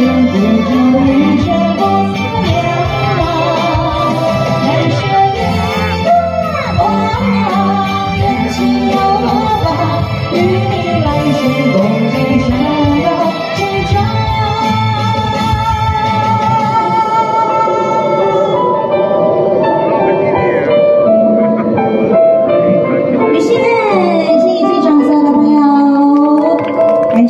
忍不住一直